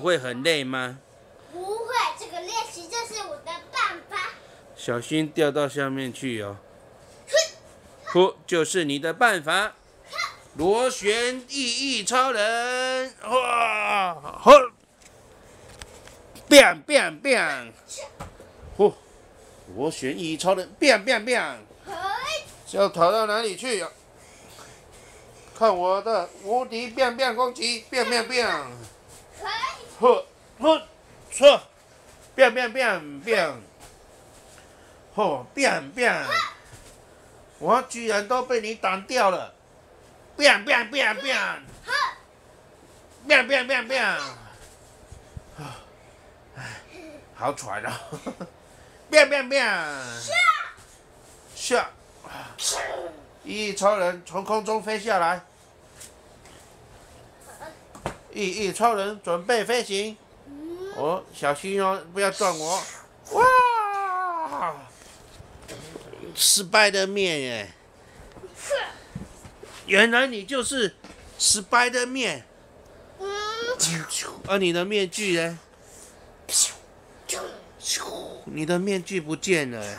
会很累吗？不会，这个练习就是我的办法。小心掉到下面去哦。呼，就是你的办法。螺旋翼翼超人，哇，吼，变变变，呼，螺旋翼翼超人，变变变，嘿，要逃到哪里去？呀？看我的无敌变变攻击，变变变，嘿，呵呵，错，变变变变，吼，变变，我居然都被你挡掉了，变变变变，呵，变变变变，啊，唉，好喘啊，变变变，下，下，一超人从空中飞下来，翼翼超人准备飞行。嗯，哦，小心哦，不要撞我！哇，失败的面耶！原来你就是失败的面，嗯，而你的面具呢？你的面具不见了耶。